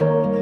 Música